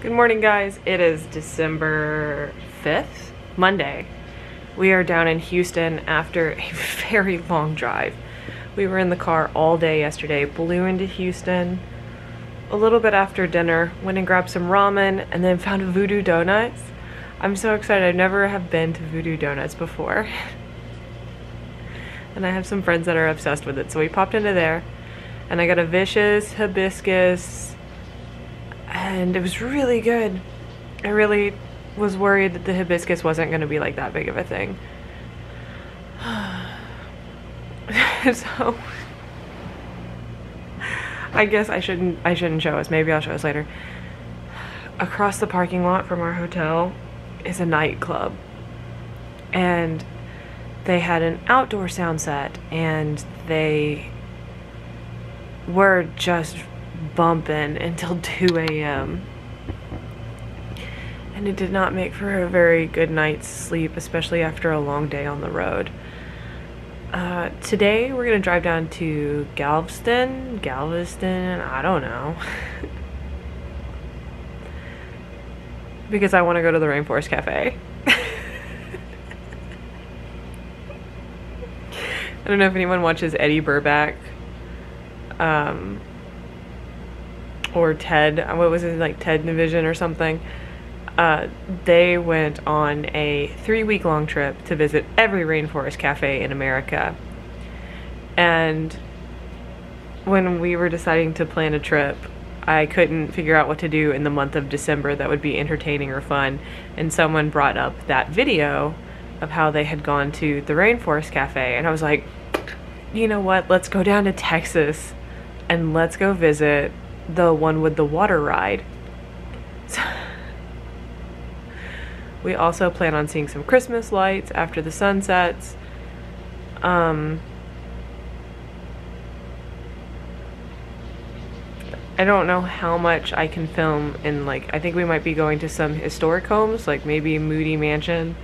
Good morning, guys. It is December 5th, Monday. We are down in Houston after a very long drive. We were in the car all day yesterday, blew into Houston. A little bit after dinner, went and grabbed some ramen, and then found Voodoo Donuts. I'm so excited. I never have been to Voodoo Donuts before. and I have some friends that are obsessed with it, so we popped into there. And I got a vicious hibiscus and it was really good. I really was worried that the hibiscus wasn't going to be like that big of a thing. so I guess I shouldn't I shouldn't show us. Maybe I'll show us later. Across the parking lot from our hotel is a nightclub. And they had an outdoor sound set and they were just bumping until 2 a.m. And it did not make for a very good night's sleep, especially after a long day on the road. Uh, today we're gonna drive down to Galveston, Galveston, I don't know. because I want to go to the Rainforest Cafe. I don't know if anyone watches Eddy Burback. Um, or Ted, what was it, like Ted Nivison or something. Uh, they went on a three week long trip to visit every rainforest cafe in America. And when we were deciding to plan a trip, I couldn't figure out what to do in the month of December that would be entertaining or fun. And someone brought up that video of how they had gone to the Rainforest Cafe. And I was like, you know what? Let's go down to Texas and let's go visit the one with the water ride. we also plan on seeing some Christmas lights after the sun sets. Um, I don't know how much I can film in like I think we might be going to some historic homes like maybe Moody Mansion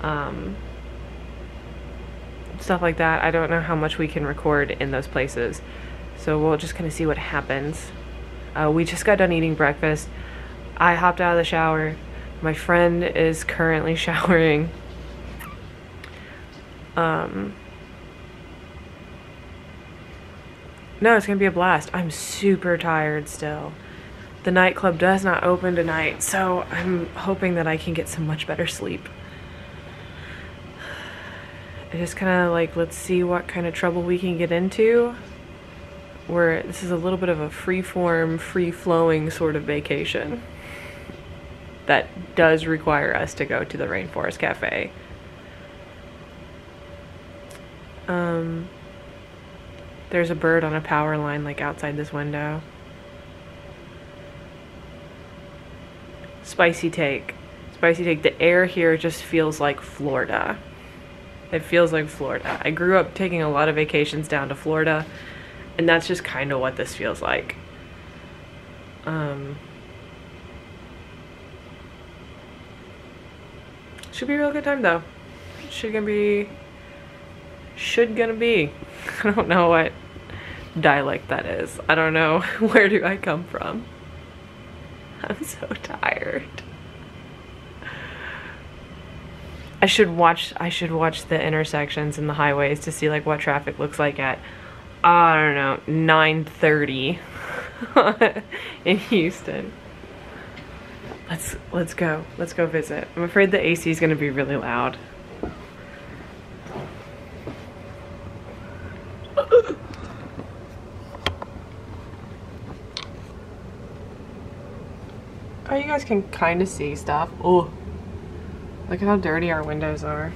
um, stuff like that I don't know how much we can record in those places so we'll just kind of see what happens. Uh, we just got done eating breakfast. I hopped out of the shower. My friend is currently showering. Um, no, it's gonna be a blast. I'm super tired still. The nightclub does not open tonight, so I'm hoping that I can get some much better sleep. I just kind of like, let's see what kind of trouble we can get into where this is a little bit of a free-form, free-flowing sort of vacation that does require us to go to the Rainforest Cafe. Um, there's a bird on a power line like outside this window. Spicy take. Spicy take. The air here just feels like Florida. It feels like Florida. I grew up taking a lot of vacations down to Florida and that's just kind of what this feels like. Um, should be a real good time though. Should gonna be, should gonna be. I don't know what dialect that is. I don't know where do I come from. I'm so tired. I should watch I should watch the intersections and the highways to see like what traffic looks like at I don't know, 9.30 in Houston. Let's, let's go. Let's go visit. I'm afraid the AC is going to be really loud. Oh, you guys can kind of see stuff. Oh, look at how dirty our windows are.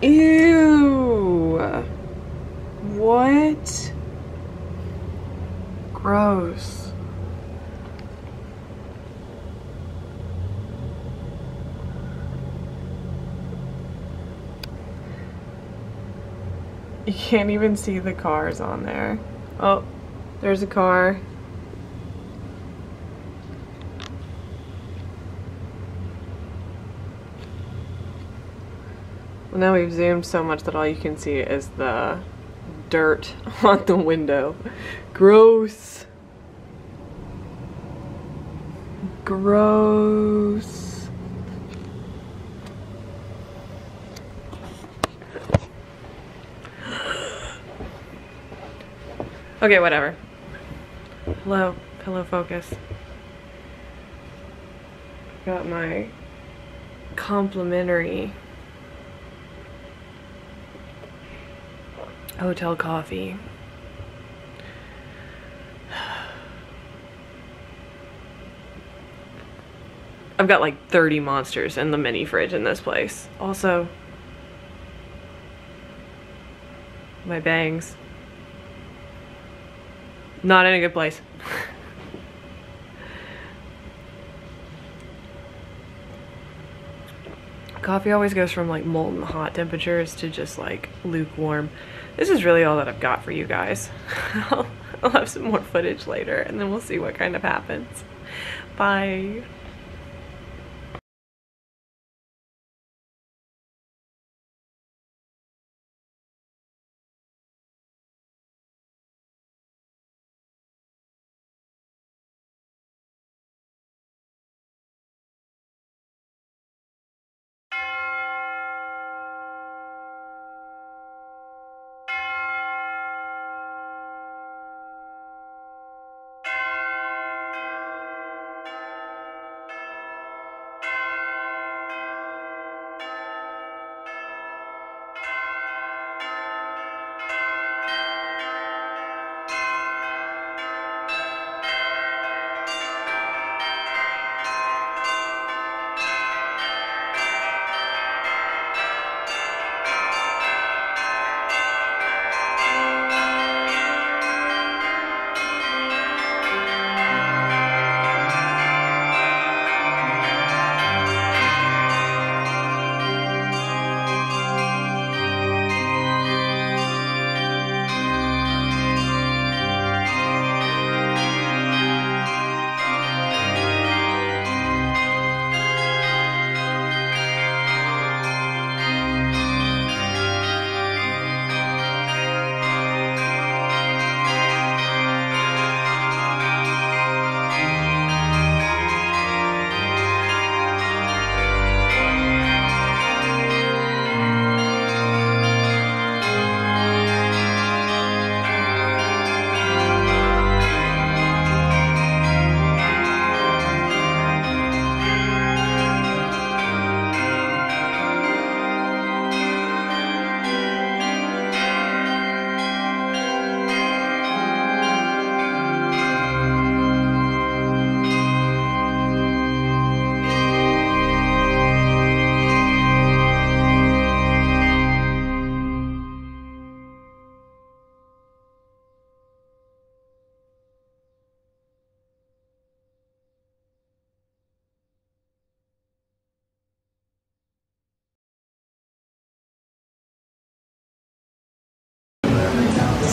Ew. What? Gross. You can't even see the cars on there. Oh, there's a car. Well, now we've zoomed so much that all you can see is the dirt on the window. Gross. Gross. Okay, whatever. Hello, pillow focus. Got my complimentary hotel coffee. I've got like 30 monsters in the mini fridge in this place. Also, my bangs. Not in a good place. Coffee always goes from like molten hot temperatures to just like lukewarm. This is really all that I've got for you guys. I'll, have some more footage later and then we'll see what kind of happens. Bye.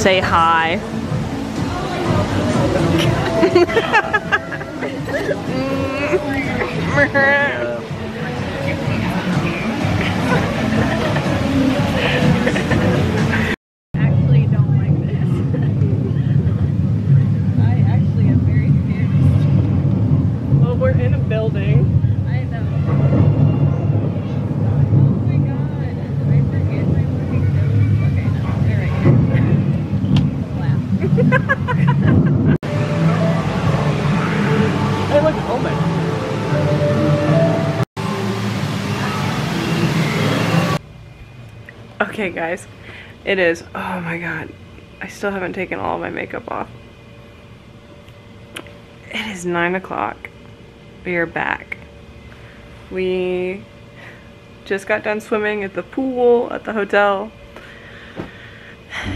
Say hi. Okay, guys, it is. Oh my god, I still haven't taken all my makeup off. It is nine o'clock. We are back. We just got done swimming at the pool at the hotel.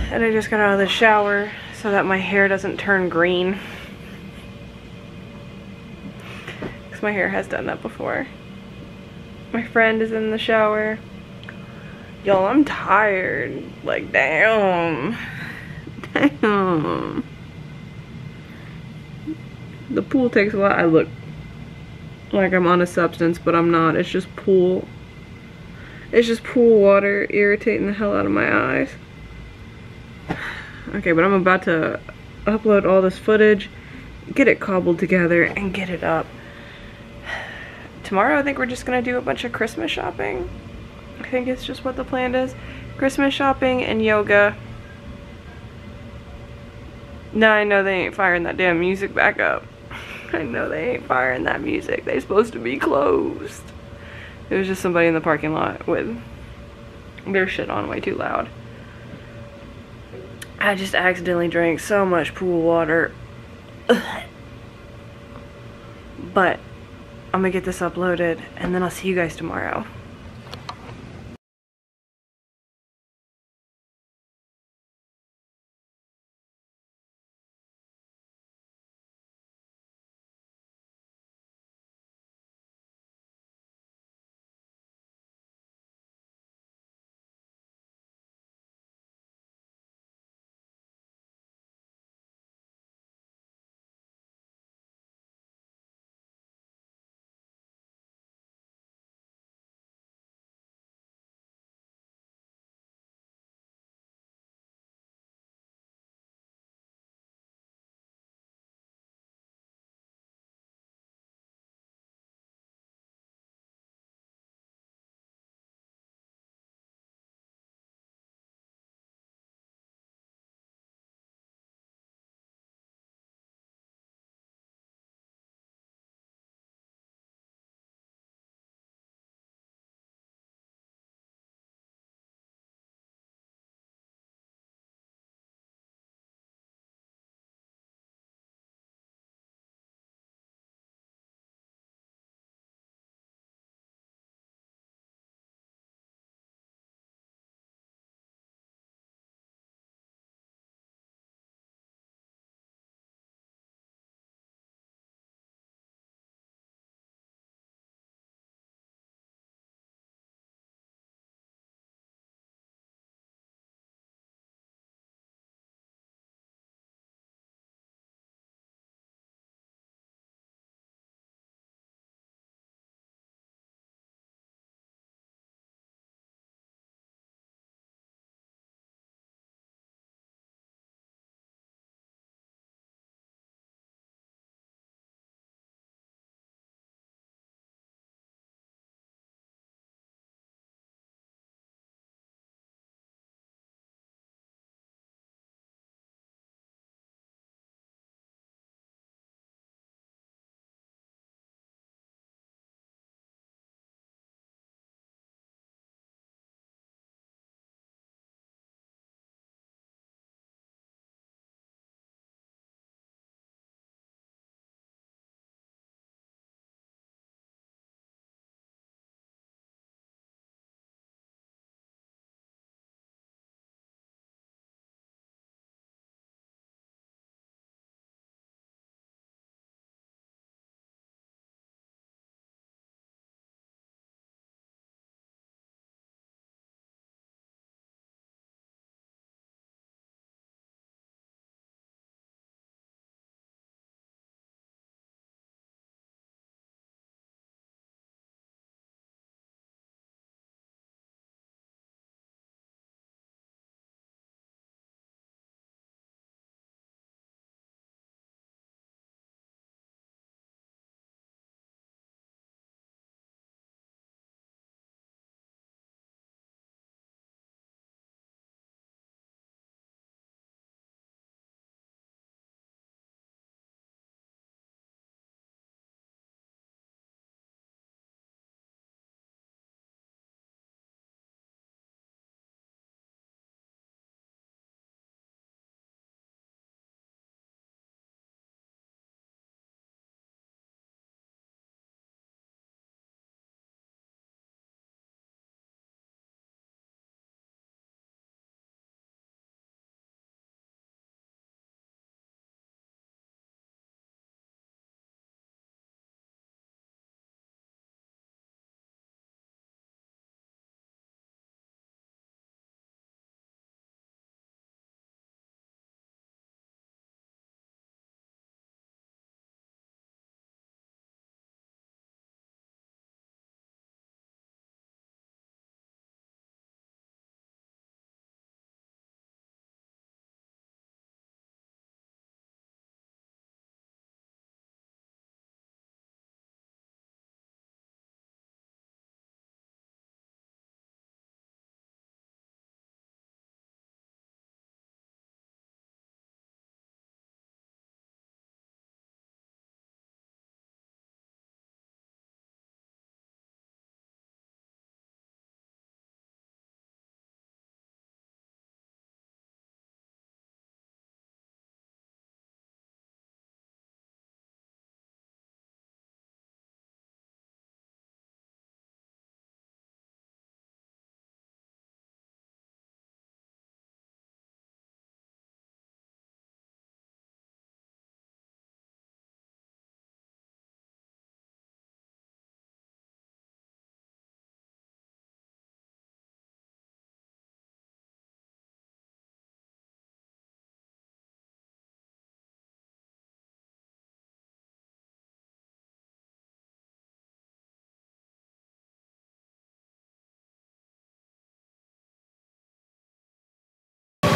And I just got out of the shower so that my hair doesn't turn green. Because my hair has done that before. My friend is in the shower. Y'all, I'm tired. Like, damn. Damn. The pool takes a lot. I look like I'm on a substance, but I'm not. It's just pool. It's just pool water irritating the hell out of my eyes. Okay, but I'm about to upload all this footage, get it cobbled together, and get it up. tomorrow I think we're just gonna do a bunch of Christmas shopping. I think it's just what the plan is. Christmas shopping and yoga. Now I know they ain't firing that damn music back up. I know they ain't firing that music. They supposed to be closed. It was just somebody in the parking lot with their shit on way too loud. I just accidentally drank so much pool water. But I'm gonna get this uploaded and then I'll see you guys tomorrow.